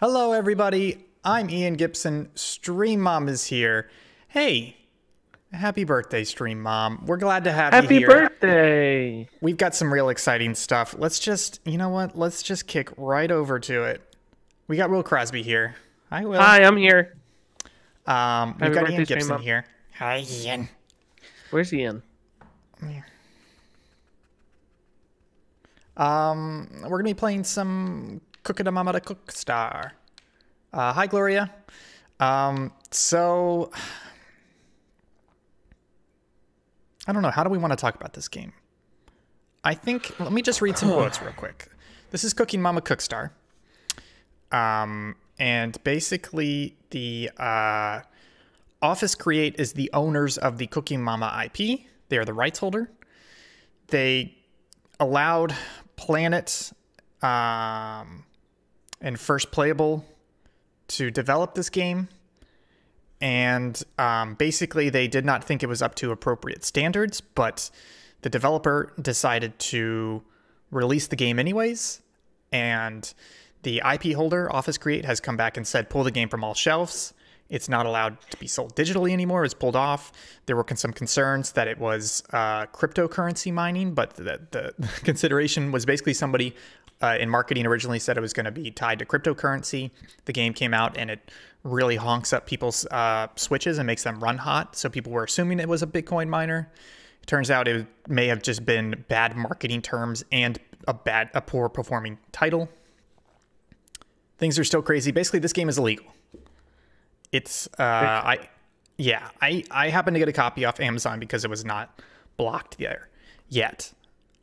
Hello, everybody. I'm Ian Gibson. Stream Mom is here. Hey, happy birthday, Stream Mom. We're glad to have Happy you here. Happy birthday! We've got some real exciting stuff. Let's just, you know what? Let's just kick right over to it. We got Will Crosby here. Hi, Will. Hi, I'm here. Um, we've Happy got Ian Gibson Mom. here. Hi, Ian. Where's Ian? Um, we're gonna be playing some Cooking a Mama to Cook Star. Uh, hi, Gloria. Um, so I don't know. How do we want to talk about this game? I think let me just read some quotes real quick. This is Cooking Mama Cookstar. Um, and basically the uh, Office Create is the owners of the Cooking Mama IP. They are the rights holder. They allowed Planet um, and First Playable to develop this game. And um, basically, they did not think it was up to appropriate standards, but the developer decided to release the game anyways. And the IP holder, Office Create, has come back and said pull the game from all shelves. It's not allowed to be sold digitally anymore. It's pulled off. There were some concerns that it was uh, cryptocurrency mining, but the, the consideration was basically somebody uh, in marketing originally said it was going to be tied to cryptocurrency. The game came out and it really honks up people's uh, switches and makes them run hot. So people were assuming it was a Bitcoin miner. It turns out it may have just been bad marketing terms and a bad, a poor performing title. Things are still crazy. Basically, this game is illegal. It's uh, I yeah I I happened to get a copy off Amazon because it was not blocked there yet.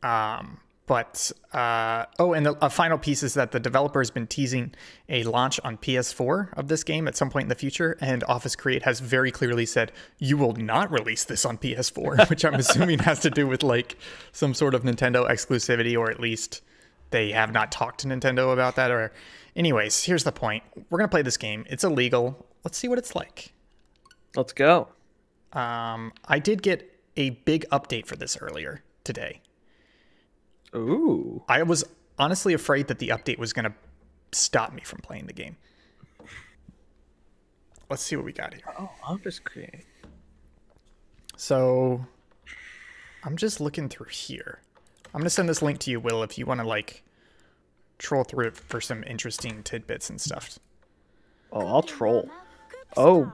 Um, but uh, oh, and the, a final piece is that the developer has been teasing a launch on PS4 of this game at some point in the future, and Office Create has very clearly said you will not release this on PS4, which I'm assuming has to do with like some sort of Nintendo exclusivity, or at least they have not talked to Nintendo about that. Or, anyways, here's the point: we're gonna play this game. It's illegal. Let's see what it's like. Let's go. Um, I did get a big update for this earlier today. Ooh. I was honestly afraid that the update was going to stop me from playing the game. Let's see what we got here. Oh, Office Create. So I'm just looking through here. I'm going to send this link to you, Will, if you want to like troll through it for some interesting tidbits and stuff. Oh, I'll troll. Oh.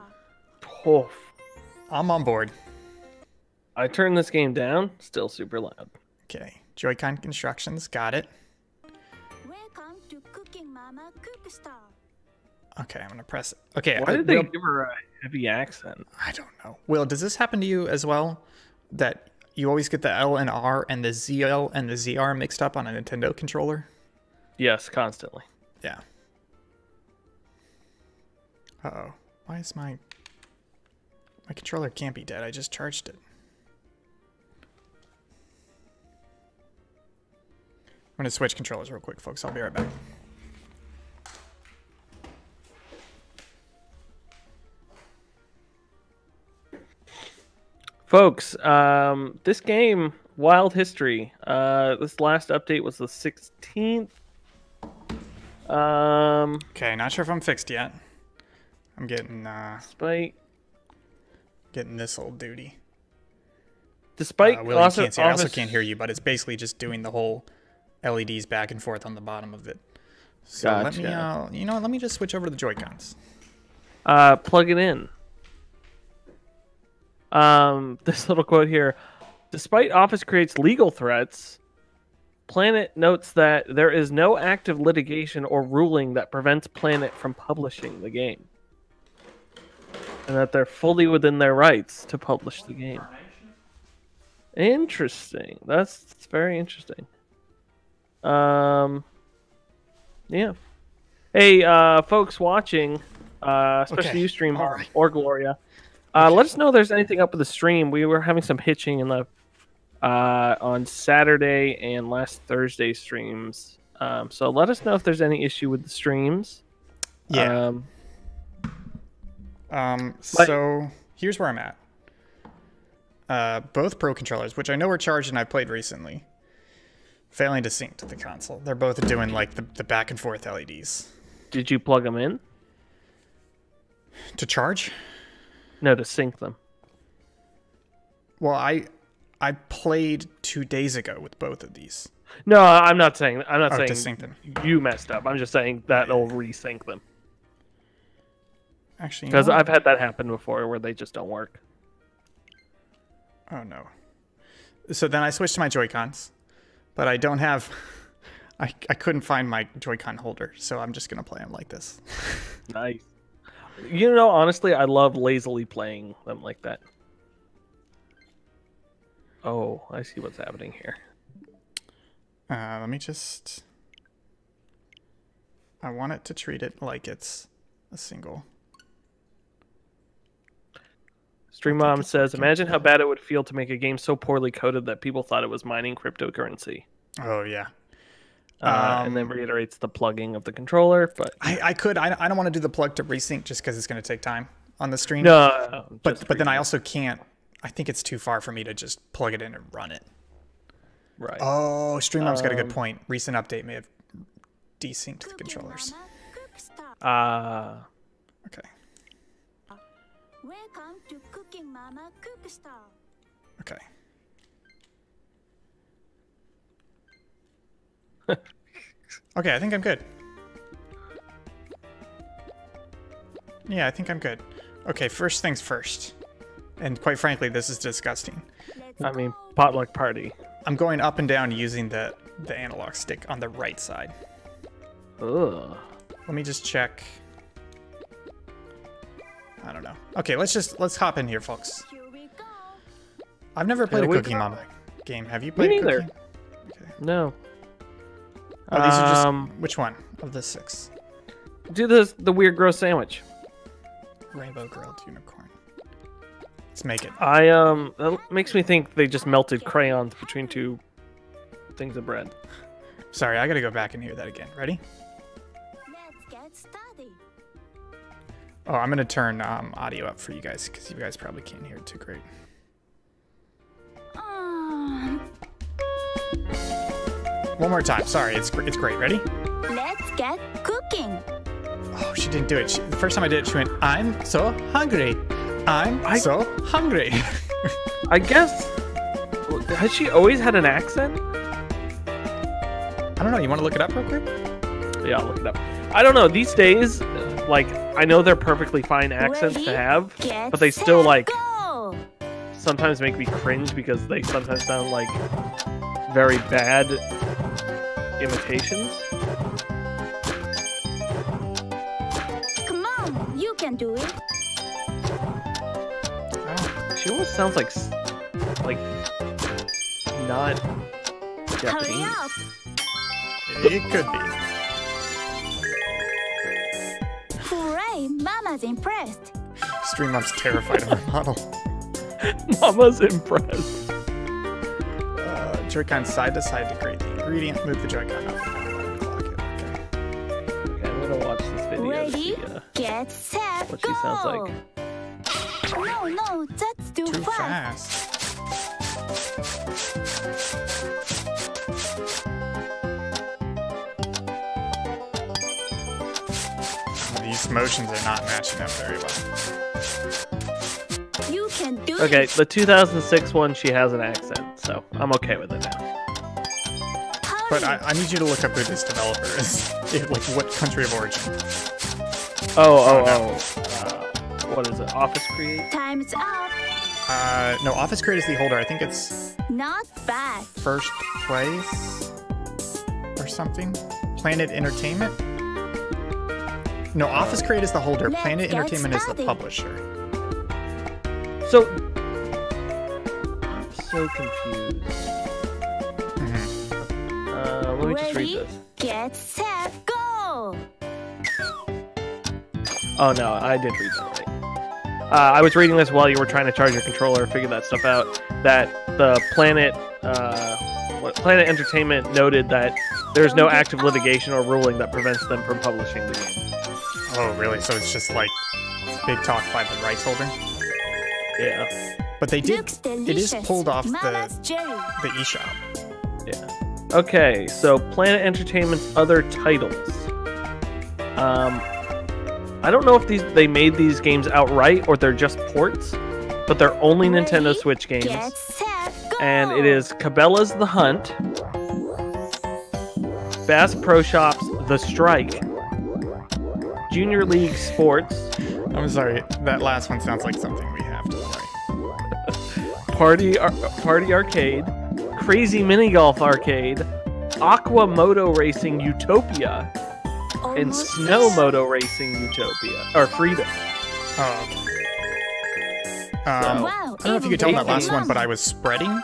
Poof. I'm on board. I turned this game down. Still super loud. Okay. Joy-Con constructions, got it. Welcome to Cooking Mama Cookstar. Okay, I'm going to press it. Okay, Why did they Will- give her a heavy accent? I don't know. Will, does this happen to you as well? That you always get the L and R and the ZL and the ZR mixed up on a Nintendo controller? Yes, constantly. Yeah. Uh oh. Why is my my controller can't be dead? I just charged it. I'm gonna switch controllers real quick, folks. I'll be right back. Folks, um, this game, Wild History. Uh, this last update was the 16th. Um, Okay, not sure if I'm fixed yet. I'm getting uh despite getting this old duty. despite Uh, Will, you also, can't see. I also can't hear you, but it's basically just doing the whole LEDs back and forth on the bottom of it. So let me, Gotcha. uh, you know, let me just switch over to the Joy Cons. uh, plug it in. Um, this little quote here: Despite Office Create's legal threats, Planet notes that there is no active litigation or ruling that prevents Planet from publishing the game, and that they're fully within their rights to publish the game. Interesting. That's, that's very interesting. Um, yeah. Hey, uh, folks watching, uh, especially Okay, you, stream right. or Gloria, uh, let us know if there's anything up with the stream. We were having some hitching in the uh, on Saturday and last Thursday streams. Um, so let us know if there's any issue with the streams. Yeah. Um, Um, But- so here's where I'm at. Uh, both Pro controllers, which I know are charged and I've played recently, failing to sync to the console. They're both doing like the, the back and forth LEDs. Did you plug them in? To charge? No, to sync them. Well, I I played two days ago with both of these. No, I'm not saying. I'm not Oh, to saying sync them. you messed up. I'm just saying that'll resync them Actually, you because know? I've had that happen before where they just don't work. Oh no. So then I switched to my Joy Cons, but I don't have. I, I couldn't find my Joy-Con holder, so I'm just gonna play them like this. Nice. You know, honestly, I love lazily playing them like that. Oh, I see what's happening here. Uh, let me just. I want it to treat it like it's a single. Stream Mom says, "Imagine how bad it would feel to make a game so poorly coded that people thought it was mining cryptocurrency." Oh yeah. Uh, and then Um, reiterates the plugging of the controller, but I, I could. I, I don't want to do the plug to resync just because it's going to take time on the stream. no. but but then I also can't. I think it's too far for me to just plug it in and run it. right. Oh, StreamMom's got a good Um, point. Recent update may have desynced the controllers. Uh. Welcome to Cooking Mama Cook Star. Okay. okay, I think I'm good. Yeah, I think I'm good. Okay, first things first. And quite frankly, this is disgusting. I mean, potluck party. I'm going up and down using the the analog stick on the right side. Ugh. Let me just check. I don't know. Okay, let's just let's hop in here, folks. Here we go. I've never played a Cookie go. Mama game. Have you played Me neither. Cookie? Okay. No. Oh, these are just Um, which one of the six? Do this the weird gross sandwich. Rainbow grilled unicorn. Let's make it. I um that makes me think they just melted crayons between two things of bread. Sorry, I gotta go back and hear that again. Ready? Oh, I'm gonna turn um, audio up for you guys because you guys probably can't hear it too great. Um, One more time. Sorry, it's it's great. Ready? let's get cooking. Oh, she didn't do it. She, the first time I did it, she went, "I'm so hungry. I'm I- so hungry." I guess has she always had an accent? I don't know. You want to look it up real quick? Yeah, I'll look it up. I don't know. These days, uh, like I know they're perfectly fine accents to have, but they still like sometimes make me cringe because they sometimes sound like very bad imitations. Come on, you can do it. Oh, She almost sounds like like not Japanese. it could be. Mama's impressed. Stream Mom's terrified of her model. Mama's impressed. Uh, Joy-Con side to side to grade the ingredient. Move the Joy-Con up and down. Let it clock it. Okay. Okay, I'm gonna watch this video. to Ready? see, uh, Get set, what go. she sounds like. No, no, that's too, Too fast. fast. Motions are not matching up very well. You can do Okay, it. the 2006 one, she has an accent, so I'm okay with it now. Hurry. But I, I need you to look up who this developer is. like what country of origin. Oh, oh, Oh, no. oh. Uh, what is it? Office Create? Time's up. Uh, no, Office Create is the holder. I think it's Not bad. first place or something. Planet Entertainment. No, Office Create is the holder. Let's Planet get Entertainment is the publisher. So. I'm so confused. Mhm. Uh, let me just read Ready? this. Get set, go. Oh no, I did read that right. Uh, I was reading this while you were trying to charge your controller, figure that stuff out. That the Planet, uh, what Planet Entertainment noted that there's no active litigation or ruling that prevents them from publishing the game. Oh, really? So it's just like big talk by the rights holder. Yeah, But they did. Looks It delicious. is pulled off Mama's the jelly. the eShop. yeah. Okay, so Planet Entertainment's other titles. Um, I don't know if these they made these games outright or they're just ports, but they're only Nintendo Switch games. Set, and it is Cabela's The Hunt, Bass Pro Shops The Strike, Junior League Sports, I'm sorry. That last one sounds like something we have to play. Party Ar- Party Arcade, Crazy Mini Golf Arcade, Aqua Moto Racing Utopia, and Snow. Moto Racing Utopia or Freedom. Oh. Um, Wow, I don't know if you could tell in that last one, but I was spreading,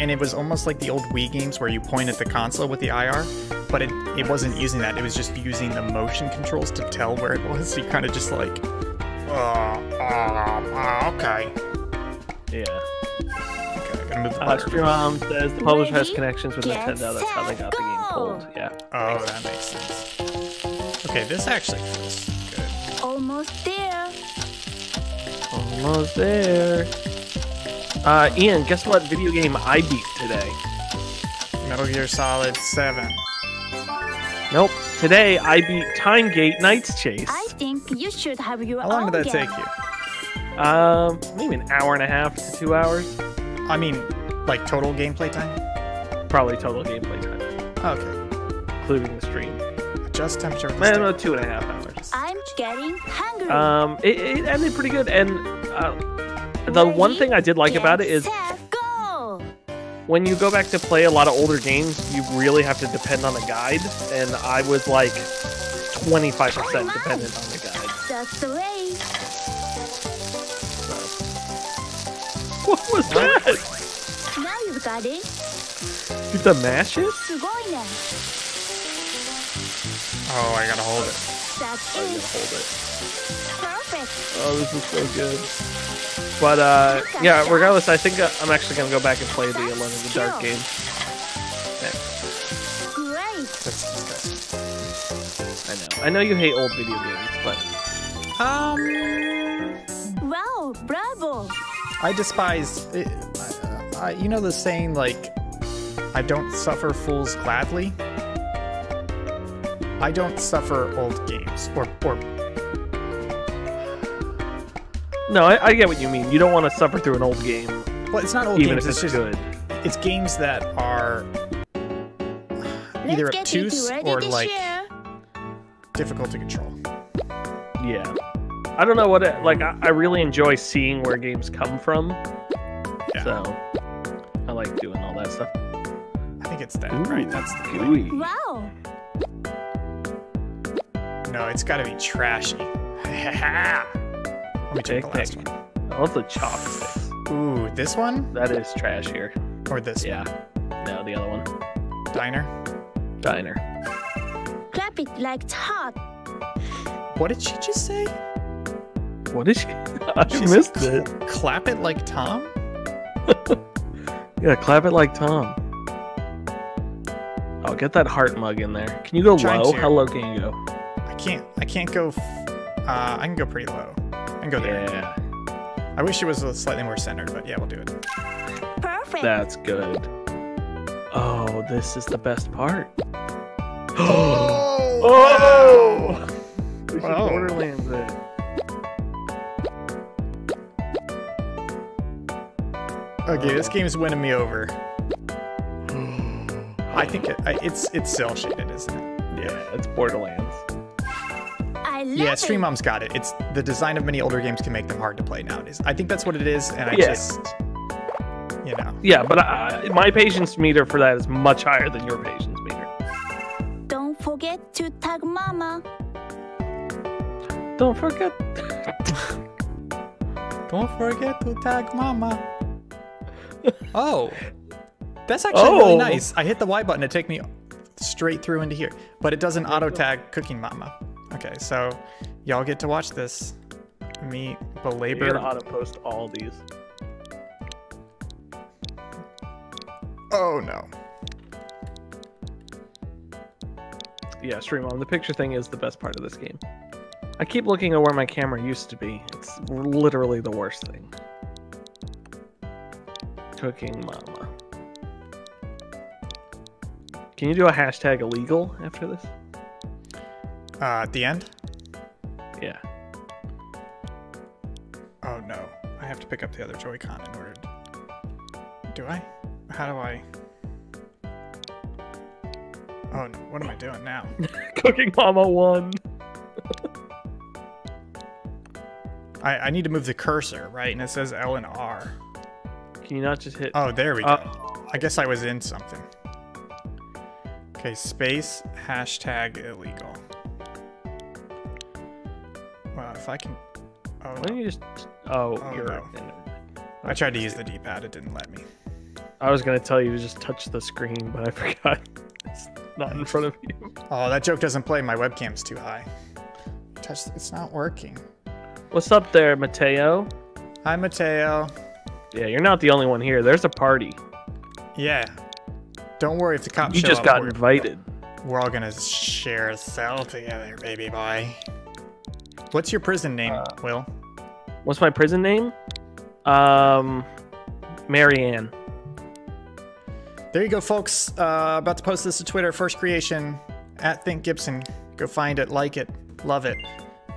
and it was almost like the old Wii games where you point at the console with the IR, but it, it wasn't using that. It was just using the motion controls to tell where it was. So you kind of just like, uh, uh, uh, okay. Yeah. Okay, I'm gonna move the Uh, butter. Streamom says the publisher has connections with get Nintendo. That's how they set, got the game pulled. Yeah. Oh, that makes sense. Okay, this actually feels good. Almost there. Almost there. Uh, Ian, guess what video game I beat today? Metal Gear Solid 7. Nope. Today I beat Time Gate Knight's Chase. I think you should have your How long own did that game. take you? Um, maybe an hour and a half to two hours. I mean, like total gameplay time? Probably total gameplay time, Okay. including the stream. Adjust temperature with the stick. no, two and a half hours. I'm getting hungry. Um, it, it ended pretty good, and uh, the one thing I did like get about it is set, go! when you go back to play a lot of older games, you really have to depend on a guide, and I was like 25% dependent on the guide. That's the way. So. What was that? Now you've got it. Did the mash it? Oh, I gotta hold it. That's oh, it. I gotta hold it. Perfect. Oh, this is so good. But uh, yeah, regardless, I think uh, I'm actually gonna go back and play the Alone in the Dark game. Great. That's. I know. I know you hate old video games, but Um, Wow, bravo. I despise. It, I, I, you know the saying like, "I don't suffer fools gladly." I don't suffer old games or or no, I, I get what you mean. You don't want to suffer through an old game, well, it's not old even games. if it's just good. it's games that are either Let's obtuse or like share. difficult to control. Yeah. I don't know what it like. I, I really enjoy seeing where games come from, Yeah, so I like doing all that stuff. I think it's that, right? That's the feeling. Gooey. Wow. No, it's got to be trashy. Let me check the last Picnic. one. I love the chalk. Ooh, this one That is trash here. or this Yeah. No, the other one. one? Diner. Diner. Clap it like it's hot. What did she just say? What is she? I She missed it. Clap it like Tom. Yeah, clap it like Tom. Oh, get that heart mug in there. Can you go low? to. How low can you go? I can't. I can't go. F- uh, I can go pretty low. I can go there. Yeah, I wish it was a slightly more centered, but yeah, we'll do it. Perfect. that's good. Oh, this is the best part. Oh! Oh! We should Oh. Borderlands it. Okay, this game's winning me over. I think it, I- it's it's cel shaded, isn't it? Yeah, it's Borderlands. I Yeah, it. Stream Mom's got it. It's the design of many older games can make them hard to play nowadays. I think that's what it is, and I Yeah. just, you know, Yeah, but I, my patience meter for that is much higher than your patience meter. Don't forget to tag mama. Don't forget. don't forget to tag Mama. oh, that's actually really Oh. nice. I hit the Y button to take me straight through into here, but it doesn't auto tag Cooking Mama. Okay, so y'all get to watch this. Me belabor. You're belabor. gonna auto post all these. Oh no. Yeah, stream on. The picture thing is the best part of this game. I keep looking at where my camera used to be. It's literally the worst thing. Cooking mama. Can you do a hashtag illegal after this? Uh, at the end? Yeah. Oh no. I have to pick up the other Joy-Con in order to... Do I? How do I... Oh, no. what am I doing now? Cooking Mama 1! I, I need to move the cursor, right? And it says L and R. Can you not just hit? Oh, there we go. Uh, I guess I was in something. Okay, space, hashtag illegal. If I can... Oh, Why no. don't you just? Oh, Oh, you're. no. I tried to use the D-pad, it didn't let me. I was gonna tell you to just touch the screen, but I forgot. It's not in front of you. Oh, that joke doesn't play. My webcam's too high. Touch. It's not working. What's up there, Mateo? Hi, Mateo. Yeah, you're not the only one here. There's a party. Yeah. Don't worry if the cops You just up. got we're, invited. we're all gonna share a cell together, baby boy. What's your prison name, Uh, Will? What's my prison name? Um, Marianne. There you go, folks. Uh, about to post this to Twitter. First creation at Think Gibson. Go find it, like it, love it.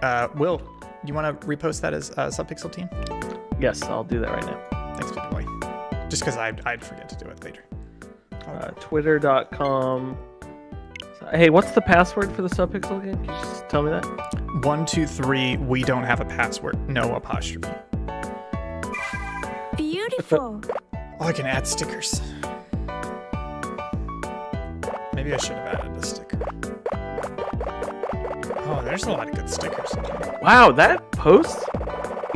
Uh, Will, you want to repost that as uh, Subpixel Team? Yes, I'll do that right now. Thanks, baby boy. Just because I'd, I'd forget to do it later. Uh, Twitter.com. Hey, what's the password for the subpixel again? Can you just tell me that? One, two, three. We don't have a password. No apostrophe. Beautiful. Oh, I can add stickers. Maybe I should have added a sticker. Oh, there's a lot of good stickers. Wow, that post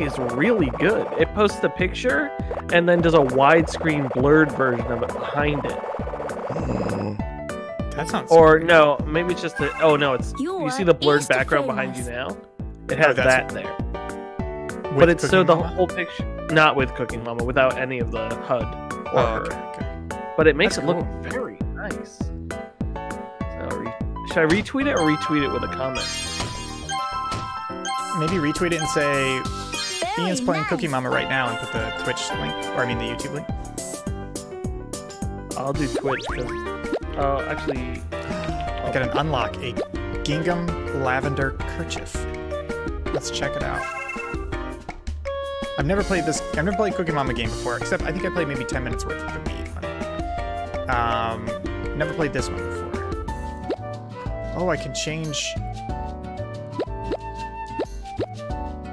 is really good. It posts the picture and then does a widescreen blurred version of it behind it. That sounds. Or no, maybe it's just the. Oh no, it's You you see the blurred Insta background behind you now. It oh, has that's- that there, with but it's so the Mama? whole picture, not with Cooking Mama, without any of the HUD or Oh, okay, okay. But it makes That's it look very nice. So re- should I retweet it or retweet it with a comment? Maybe retweet it and say Very Ian's playing nice. Cookie Mama right now and put the Twitch link, or I mean the YouTube link. I'll do Twitch because. Oh, actually, I got an unlock a gingham lavender kerchief. Let's check it out. I've never played this. I've never played Cookie Mama game before, except I think I played maybe 10 minutes worth of the Wii one. Um, never played this one before. Oh, I can change.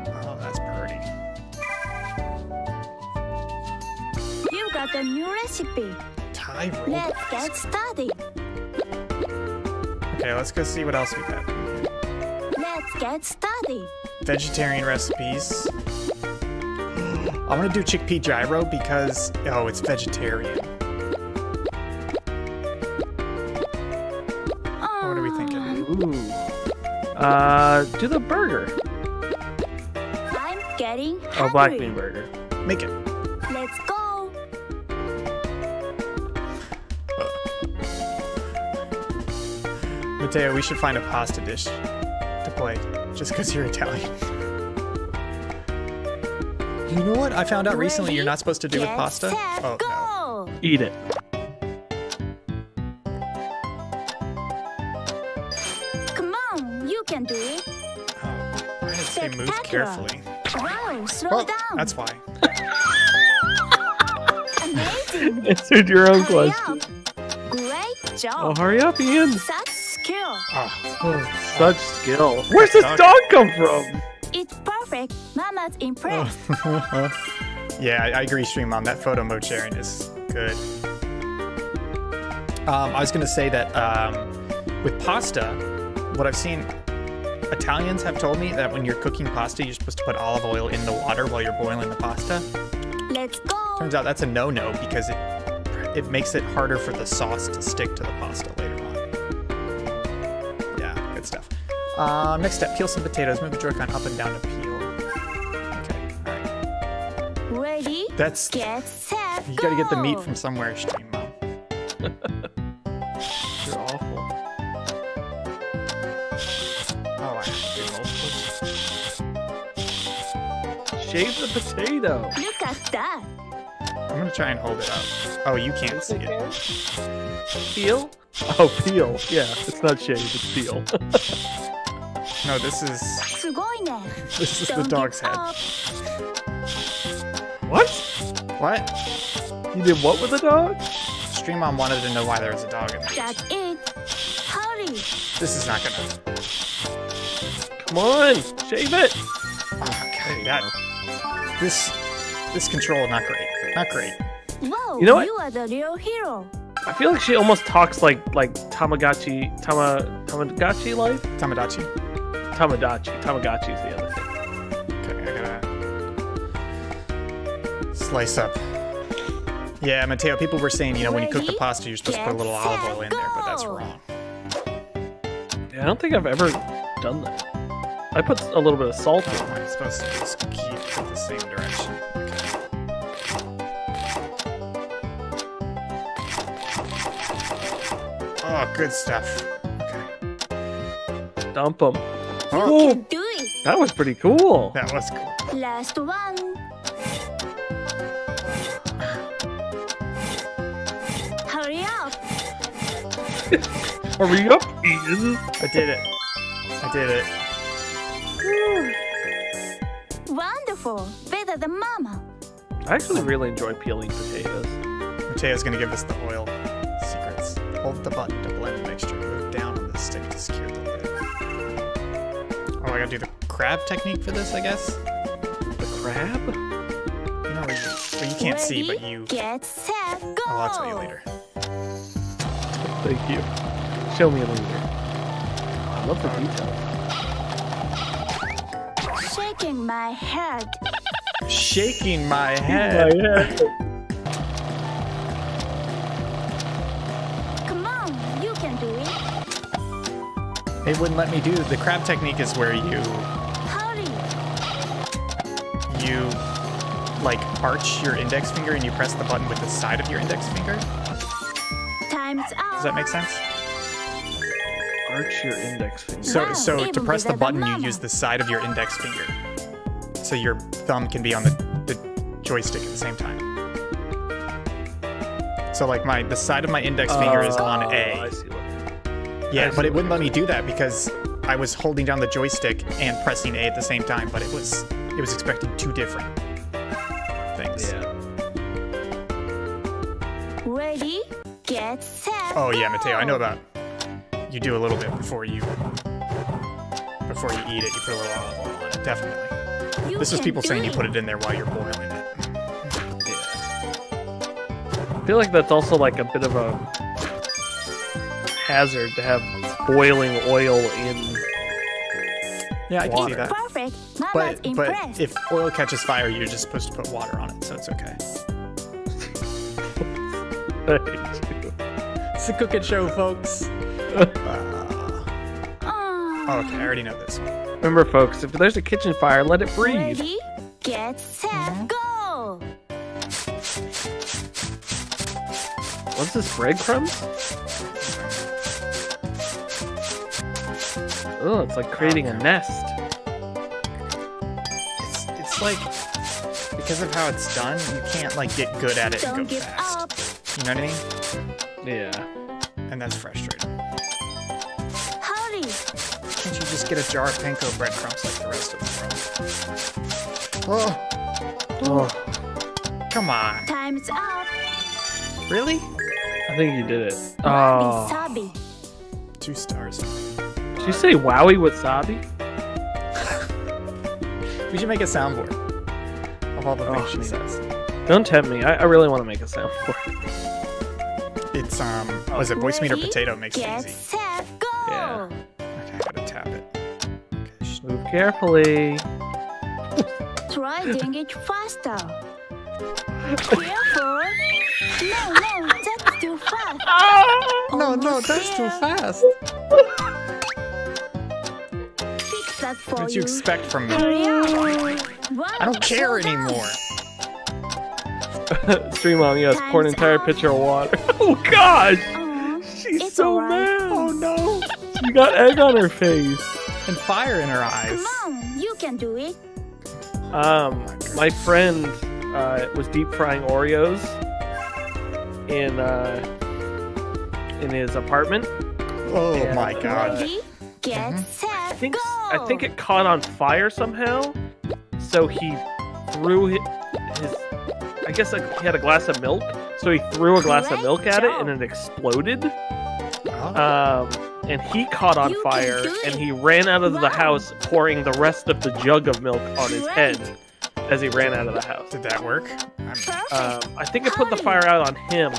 Oh, that's pretty. You got a new recipe. Thai rolled Let's get started. Okay, let's go see what else we got. Let's get started. Vegetarian recipes. I want to do chickpea gyro because oh, it's vegetarian. What are we thinking? ooh. Uh, do the burger. I'm getting hungry. Oh, black bean burger. Make it. Mateo, we should find a pasta dish to play just because you're Italian. You know what? I found out recently you're not supposed to do with pasta. Set, Oh go. no. Eat it. Come on, you can do it. Oh, why did it say move carefully? Wow, slow Oh, down. that's why. amazing. Answered your own Hurry question. up. Great Oh, hurry up, Ian. Such skill. Oh, such skill. Where's this Dog. dog come from? It's perfect. Mama's impressed. yeah, I, I agree, Stream Mom. That photo mode sharing is good. Um, I was gonna say that um, with pasta, what I've seen, Italians have told me that when you're cooking pasta, you're supposed to put olive oil in the water while you're boiling the pasta. Let's go. Turns out that's a no-no because it it makes it harder for the sauce to stick to the pasta later stuff. Um, next step, peel some potatoes. Move the Joy-Con up and down to peel. Okay, all right. Ready? That's Get set. you gotta get the meat from somewhere, Stream Mom. You're awful. Oh, I have to do. Shave the potato. Look at that. I'm gonna try and hold it up. Oh, you can't see it. Peel? Oh, peel. Yeah, it's not shave, it's peel. No, this is. This is the dog's head. What? What? You did what with the dog? Stream Mom wanted to know why there was a dog in there. That's it. Hurry. This is not gonna. Come on, shave it. Oh god, that. This, this control not great. Not great. Whoa, you know what? You are the real hero. I feel like she almost talks like like Tamagotchi, Tama, Tamagotchi life. Tamagotchi. Tamagotchi, Tamagotchi is the other thing. Okay, I gotta slice up. Yeah, Mateo. People were saying, you know, when you cook the pasta, you're supposed to put a little olive oil in there, but that's wrong. Yeah, I don't think I've ever done that. I put a little bit of salt in. I'm supposed to just keep it the same direction. Okay. Oh, good stuff. Okay. Dump them. Oh, Ooh, do it that was pretty cool. that was cool. last one hurry up Hurry up, Ian. I did it. I did it. wonderful better than mama I actually really enjoy peeling potatoes. Mateo's gonna give us the oil secrets. Hold the button to blend the mixture. Move down on the stick to secure the lid. I gotta do the crab technique for this, I guess. The crab? You know, where you, can't see, but you. get set go Oh, I'll tell you later. Thank you. Show me later. I love the details. shaking my head Shaking my head. come It wouldn't let me do the crab technique is where you hurry you like arch your index finger and you press the button with the side of your index finger. time's up Does that make sense? Arch your index finger. So Wow, so to press the better than button you use the side of your index finger. So your thumb can be on the, the joystick at the same time. So like my the side of my index finger is on Oh, I A. see what. Yeah, but it wouldn't let me do that because I was holding down the joystick and pressing A at the same time, but it was it was expecting two different things. Yeah. ready get set Oh yeah. Mateo, I know about. You do a little bit before you before you eat it. You put a little olive oil on it. Definitely. You This is people do saying you put it in there while you're boiling it. I feel like that's also like a bit of a hazard to have boiling oil in. Yeah, I can see that. perfect mama's But but if oil catches fire, you're just supposed to put water on it, so it's okay. It's a cooking show, folks. Uh, Ah. okay, I already know this one. Remember, folks, if there's a kitchen fire, let it breathe. ready get set Mm-hmm. go What's this, breadcrumbs? Oh, it's like creating a nest. It's it's like because of how it's done, you can't like get good at it and don't go fast. up You know what I mean? Yeah. And that's frustrating. hurry Can't you just get a jar of panko breadcrumbs like the rest of the world? Oh, Oh, come on. time's up Really? I think you did it. Oh. Two stars. Did you say wowie wasabi? We should make a soundboard of all the Oh, things she man. says. Don't tempt me. I, I really want to make a soundboard. It's um, was it Voicemeeter Ready? potato makes it get easy. set go Yeah. Okay, I gotta tap it. Okay, Move carefully. try doing it faster careful no no that's too fast No, no, that's too fast. Fix that for What did you you expect from me? I don't care anymore. Stream Mom, yes. Pour an entire up. pitcher of water. Oh, God! She's It's so alright. mad. Oh no! She got egg on her face. And fire in her eyes. come on you can do it Um, my friend uh, was deep frying Oreos in uh, in his apartment. Oh Yeah. my god. ready get Mhm. set think I think it caught on fire somehow. So he threw his, his I guess like he had a glass of milk. So he threw a glass of milk at it and it exploded. Oh, Um, and he caught on You fire and he ran out of the house pouring the rest of the jug of milk on his Great. head as he ran out of the house. did that work? I'm- Um, I think it put the fire out on him,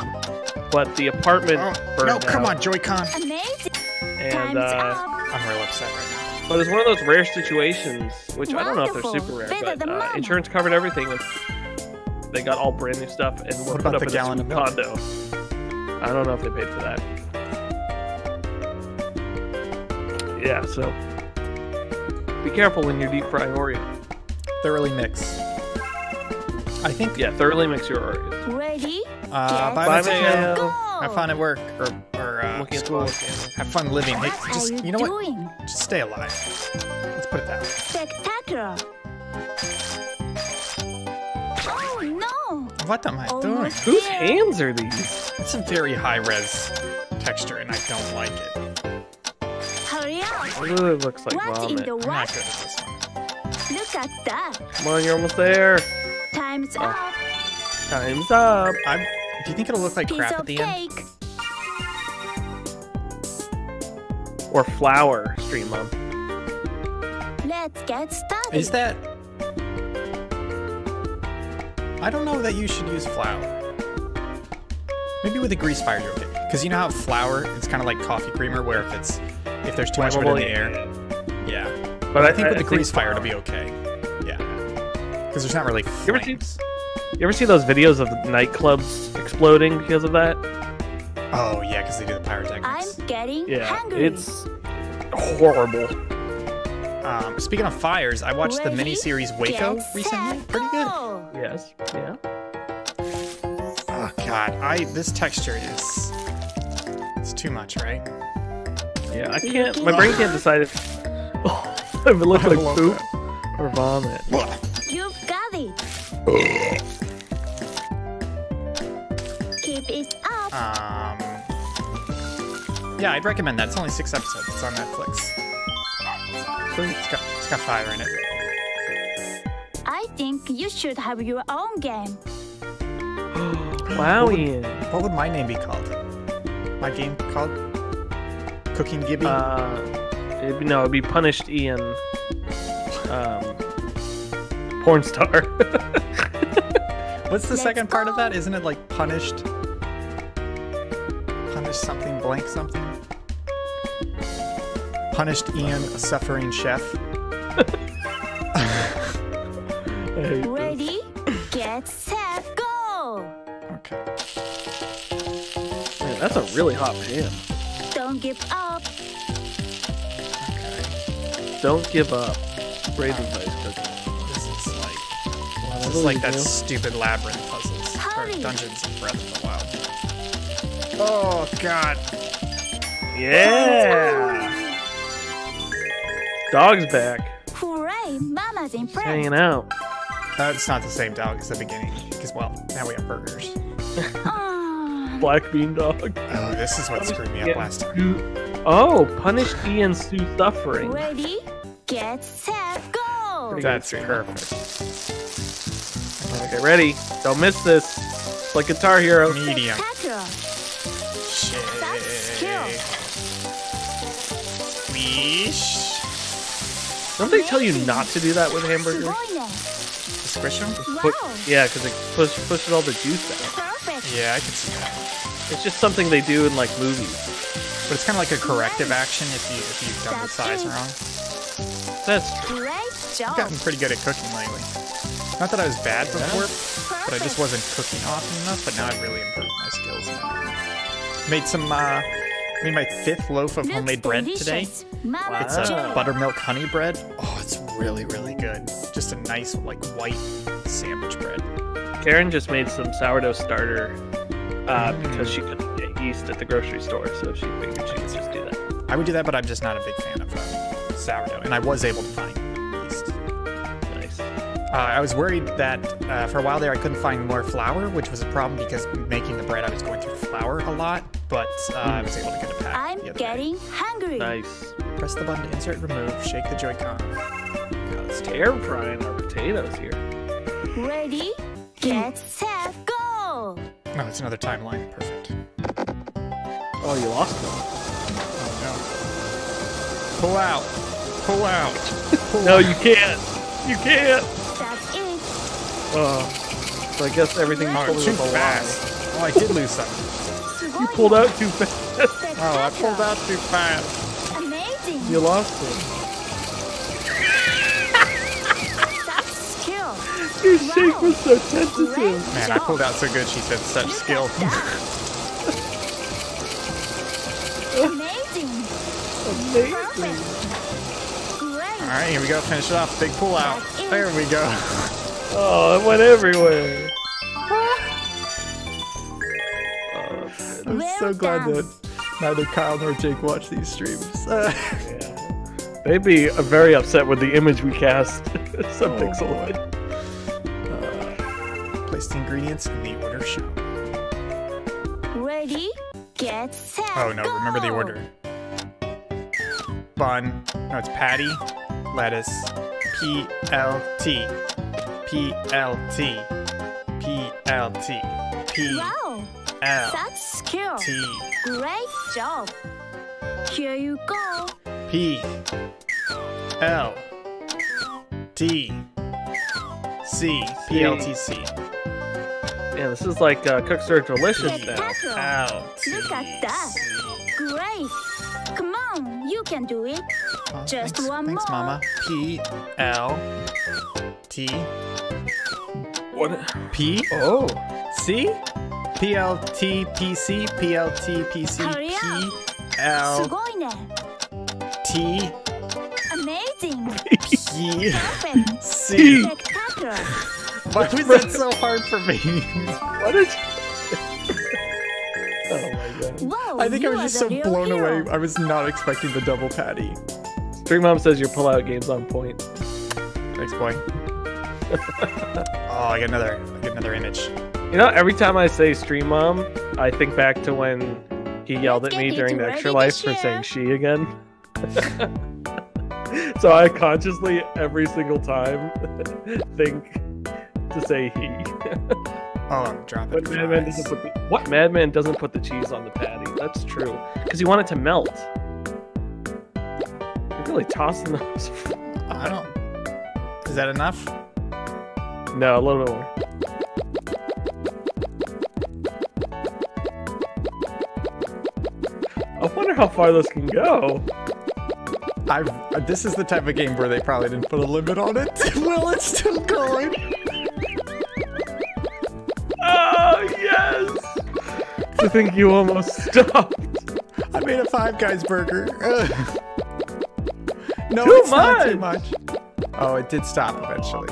but the apartment Oh, burned no, come out. on, Joy-Con. Amazing. And Time's uh, up. I'm real upset right but it's one of those rare situations, which I don't know if they're super rare, Better but uh, insurance covered everything. And they got all brand new stuff and were What put about up the in gallon of sweet milk? condo. I don't know if they paid for that. Yeah, so be careful when you're deep frying Oreo. Thoroughly mix. I think. Yeah, thoroughly mix your Oreos. Ready? Uh, Get bye, Bye, Mateo. Mateo. Go. Have fun at work or or uh, Looking at school. the. Have fun living. Hey, just you, you know what? doing? Just stay alive. Let's put it that way. Spectacular. Oh no! What am I doing? Almost Whose hands are these? It's a very high res texture, and I don't like it. Hurry up! It really looks like What's in the I'm not what? good at this one. Look at that! Come on, you're almost there. Time's Oh. up. Time's up. I'm. Do you think it'll look like Piece crap at the end? Or flour, Stream Mom. Let's get started. Is that? I don't know that you should use flour. Maybe with a grease fire you're okay. Because you know how flour, it's kind of like coffee creamer, where if it's if there's too much of it in the air, yeah. But I think with the grease fire it'll be okay. Yeah. Because there's not really ever seen- flames. You ever see those videos of nightclubs exploding because of that? Oh yeah, because they do the pyrotechnics. I'm getting Yeah, hungry. it's horrible. Um, speaking of fires, I watched the Ready, miniseries Waco Get recently. set, Pretty good. go. Yes. Yeah. Oh god, I this texture is it's too much, right? Yeah. I can't. My brain can't decide if, if it looks like love poop or vomit. You've got it. Um, yeah, I'd recommend that. It's only six episodes. It's on Netflix. It's got it's got fire in it. I think you should have your own game. wow, What would- What would my name be called? My game called Cooking Gibby. Uh, it'd be, no, it'd be punished Ian. Um, porn star. What's the let's second part of that? Isn't it like punished? Punished blank something. Punished Ian, a suffering chef. I hate this. Ready? Get set, go! Okay. Man, that's a really hot pan. Don't give up. Okay. Don't give up. Raisin Ice Cookie. This is like Wow, this that is like that do. stupid labyrinth puzzles or dungeons and Breath of the Wild. Oh god. Yeah. Dog's back. Hooray! Mama's impressed. Hanging out. That's not the same dog as the beginning. Because well, now we have burgers. Ah, Black bean dog. Oh, this is what screwed me up Yeah. last time. Oh, punished Ian Sue suffering. ready? Get set, go! Pretty That's good. perfect. Okay, ready. Don't miss this. It's like Guitar Hero. Medium. Don't they tell you not to do that with hamburgers? Sugoi Squish. Put- yeah, because it push, pushes all the juice out. Yeah, I can see that. It's just something they do in like movies. But it's kind of like a corrective action if you if you've done the size wrong. That's Great I've gotten pretty good at cooking lately. Not that I was bad before, Perfect. but I just wasn't cooking often enough. But now I've really improved my skills. Made some. uh Made my fifth loaf of Looks homemade bread today. delicious. Mama Wow. It's a buttermilk honey bread. Oh, it's really really good. Just a nice like white sandwich bread. Karen just made some sourdough starter uh, Mm. because she couldn't get yeast at the grocery store, so she figured she would just do that. I would do that, but I'm just not a big fan of uh, sourdough, and I was able to find yeast. Nice. Uh, I was worried that uh, for a while there I couldn't find more flour, which was a problem because making the bread I was going through flour a lot. But uh, I was able to get a pack. I'm the other day. getting hungry. Nice. Press the button to insert, remove, shake the Joy-Con. God, it's Air frying our potatoes here. Ready, get set, go! No, it's another timeline. Perfect. Oh, you lost them. Oh no. Pull out. Pull out. No, you can't. You can't. That's it. Oh. So I guess everything Oh, pulled too up a lie. fast. Oh, I did lose some. You pulled out too fast. Oh, I pulled out too fast. Amazing. You lost it. That's skill. Your shake was so tentative. Man, I pulled out so good. She said such Look skill. at that. Amazing. Amazing. Perfect. Great. All right, here we go. Finish it off. Big pull out. There we go. Oh, it went everywhere. Oh. I'm Well so glad done. that neither Kyle nor Jake watch these streams. Yeah. They'd be uh, very upset with the image we cast. so Oh, pixelated. Place the ingredients in the order shown. Ready, get set. Oh no, remember the order. Bun. No, it's patty, lettuce, P L T, P L T, P L T, P Wow, L that's skill. T, Great job. Here you go. P L T C, P L T C, Yeah, this is like uh, Cook Serve Delicious now. Spectacular. Look at that. Great. Come on, you can do it. Oh, Just thanks, one thanks, more. Mama. P L T. What? P? Oh. C. P L T P C P L T P C P L. T. Amazing. P. C. Why was that so hard for me? what did? You... Oh my god. I think I was just so blown hero. away. I was not expecting the double patty. Stream Mom says your pullout game's on point. Thanks, boy oh, I got another. I got another image. You know, every time I say Stream Mom, I think back to when he yelled at me during the extra life for saying she again. so I consciously, every single time, think to say he. Oh, drop it. But Madman doesn't put the, what Madman doesn't put the cheese on the patty. That's true because you want it to melt. You're really tossing those. I don't. Is that enough? No, a little bit more. I wonder how far this can go. I've. uh, This is the type of game where they probably didn't put a limit on it. well, it's still going. Oh yes! To think you almost stopped. I made a Five Guys burger. No, Too it's not too much. much. Oh, it did stop eventually.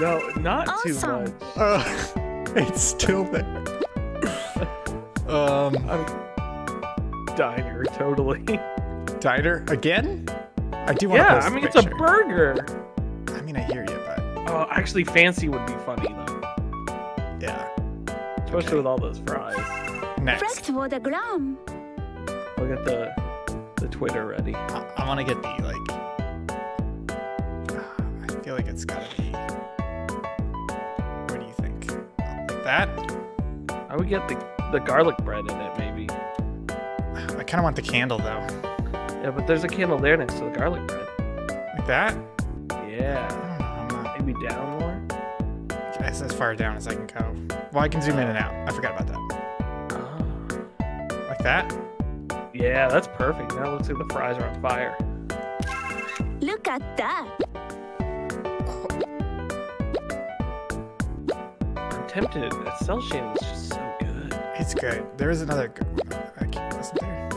No, not Awesome. too much. Uh, it's still there. Um, I'm diner totally. diner again? I do want to yeah, post I the mean it's a burger. I mean, I hear you, but Oh, actually, fancy would be funny though, yeah. especially Okay. with all those fries. Next, Flex for the gram. I'll get the the Twitter ready. I, I want to get the like. I feel like it's gotta be. That? I would get the the garlic bread in it maybe. I kind of want the candle though. Yeah, but there's a candle there next to the garlic bread. Like that? Yeah, I don't know. I'm not. maybe down more. That's as far down as I can go. Well, I can zoom in and out. I forgot about that. Ah. Like that? Yeah, that's perfect. Now it looks like the fries are on fire. Look at that. Tempted. That cel shading is just so good. It's good. There is another good one. I can't, wasn't there?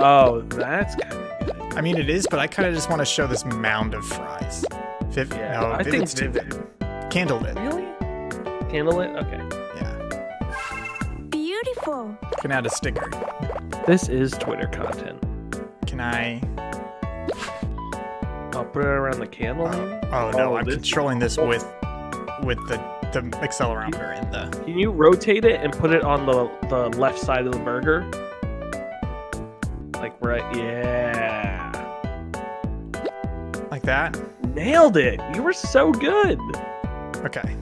Oh, that's kind of good. I mean, it is, but I kind of just want to show this mound of fries. Viv- Yeah, no, I think Vivid's too Vivid. vivid. Candlelit. Really? Candlelit? Okay. Yeah. Beautiful. Can add a sticker. This is Twitter content. Can I? I'll put it around the candle. Oh, oh no, Oh, I'm this- controlling this with with the the accelerometer and the. Can you rotate it and put it on the the left side of the burger? Like right. Yeah. Like that? Nailed it. You were so good. Okay.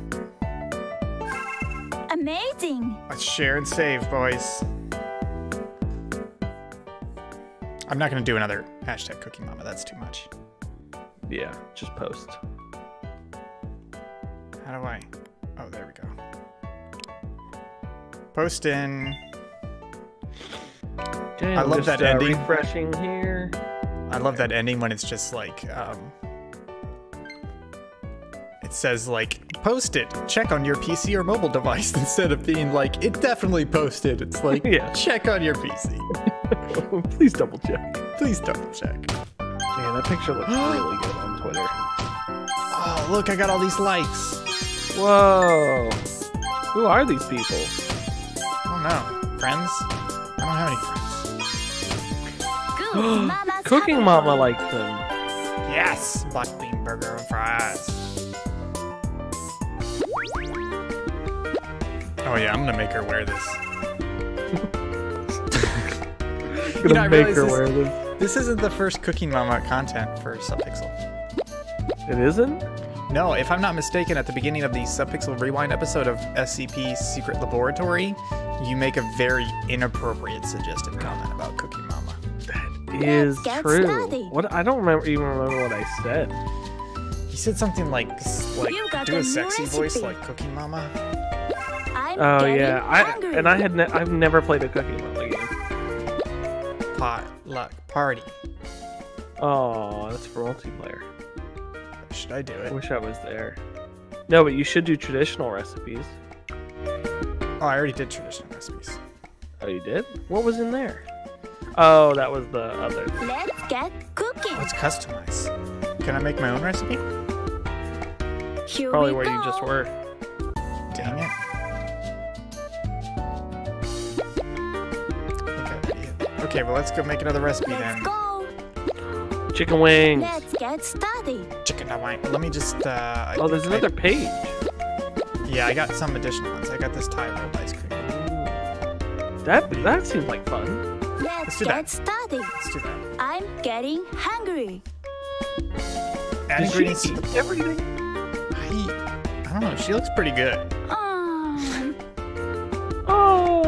Amazing. Let's share and save, boys. I'm not gonna do another hashtag Cookie Mama. That's too much. Yeah, just post. How do I? Oh, there we go. Post in. Okay, I love just, that uh, ending. Refreshing here. I love that ending when it's just like, um, it says like, post it, check on your PC or mobile device instead of being like, it definitely posted. It's like, Yeah. check on your PC. Please double check. Please double check. Man, that picture looks really good on Twitter. Oh, look, I got all these likes. Whoa. Who are these people? I don't know. Friends? I don't have any friends. Cooking happy. Mama liked them. Yes! Black bean burger and fries. Oh yeah, I'm gonna make her wear this. Gonna know, I make realize her this- wear them. This isn't the first Cooking Mama content for Subpixel. It isn't? No, if I'm not mistaken, at the beginning of the Subpixel Rewind episode of SCP Secret Laboratory, you make a very inappropriate suggestive comment about Cookie Mama. That is true. started. What I don't remember even remember what I said. You said something like, like You got do a new sexy voice like Cookie Mama. I'm Oh getting yeah, I and I had ne- I've never played a Cookie Mama game. Pot luck party. Oh, that's for multiplayer. Should I do it? I wish I was there. No, but you should do traditional recipes. Oh, I already did traditional recipes. Oh, you did? What was in there? Oh, that was the other. Let's get cooking. Let's customize. Can I make my own recipe? Here Probably where go. you just were. Dang it. I think I already hit- Okay, well let's go make another recipe Let's then. go. Chicken wings. Let's get started. Chicken Hawaiian. Let me just. Uh, Oh, there's I- another page. Yeah, I got some additional ones. I got this Thai rolled ice cream. That that seems like fun. Let's do get started. Let's do that. I'm getting hungry. Add Did she ingredients to eat the. everything? I, I don't know. She looks pretty good. Um, Oh.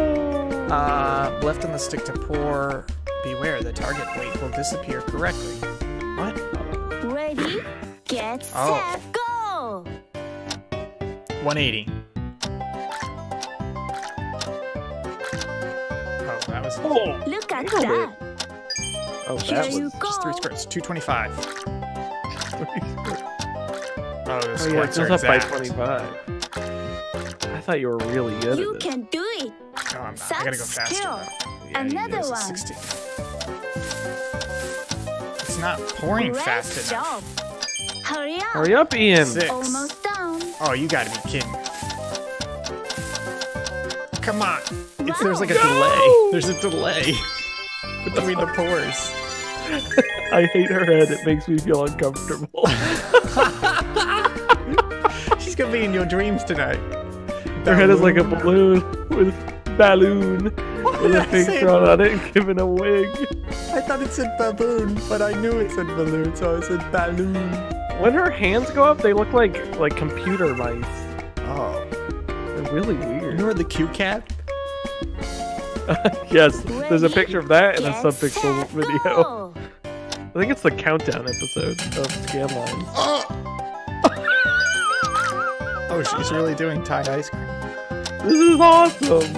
Uh, left on the stick to pour. Beware, the target weight will disappear correctly. What? ready, get Oh. set, go. 180. Oh, that was. oh. Look at Nailed it. that. Oh, Here that you was. go. Just three squirts. 225. Oh, the Oh yeah, it goes are up by 25. I thought you were really good You at this. can do it. No, I'm not. I gotta go faster. skill. though. Another this one. 16. It's not pouring Great fast enough. job. Hurry up. Hurry up, Ian. Six. Almost done. Oh, you gotta be kidding. Come on. It's, there's like a Wow. delay. There's a delay between the pores. I hate her head. It makes me feel uncomfortable. She's gonna be in your dreams tonight. her head is like a Balloon. balloon with balloon with a a I face say drawn on it and given a wig. I thought it said baboon, but I knew it said balloon, so I said balloon. When her hands go up, they look like like computer mice. Oh. They're really weird. know where the CueCat? yes, there's a picture of that in a Get subpixel video. I think it's the countdown episode of Scanlines. Oh! oh, she's really doing Thai ice cream. This is awesome.